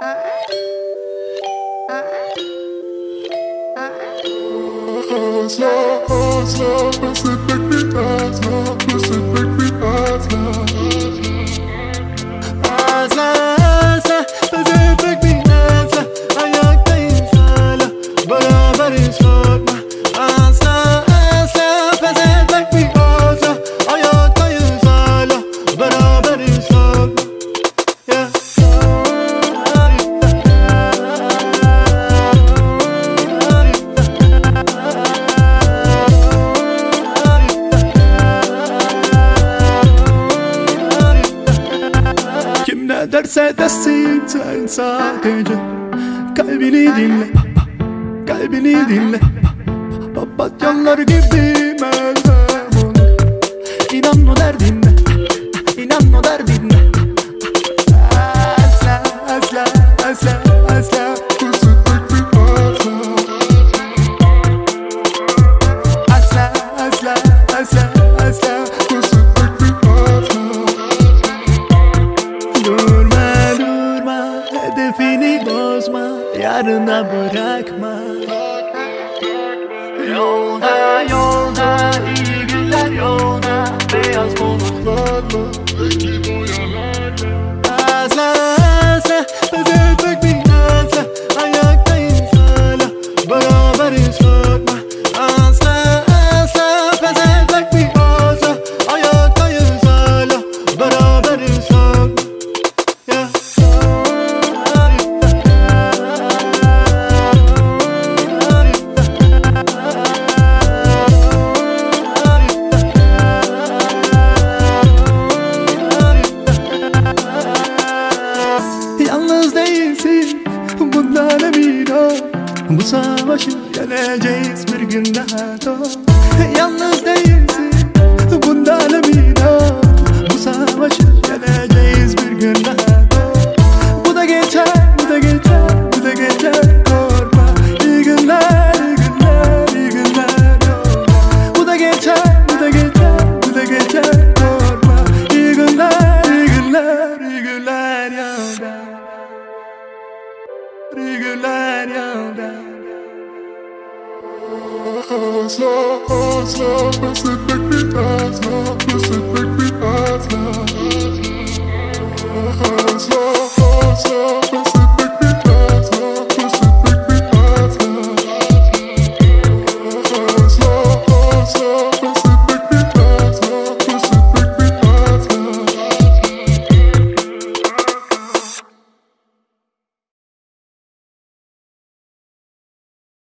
Asla, asla, ben sevmek bir asla, ben sevmek derse desin sen sadece. Kalbini dinle. Kalbini dinle. Papatyalar gibi onu İnan o derdine İnan o derdine Asla asla asla asla. Asla asla asla asla Yarına bırakma. Yolda yolda iyi günler yolda. Beyaz bulutlarla. Renkli boyalarla Asla asla pes Bu savaşı yeneceğiz bir gün daha doğ Yalnız değilsin bundan emin ol Bu savaşı yeneceğiz bir gün daha doğ Bu da geçer, bu da geçer, bu da geçer. Korkma İyi günler, iyi günler, iyi günler. Yolda Bu da geçer, bu da geçer, bu da geçer. Korkma İyi günler, iyi günler, iyi günler. Yolda İyi günler Asla, asla, ben seni bekledim Asla, ben seni bekledim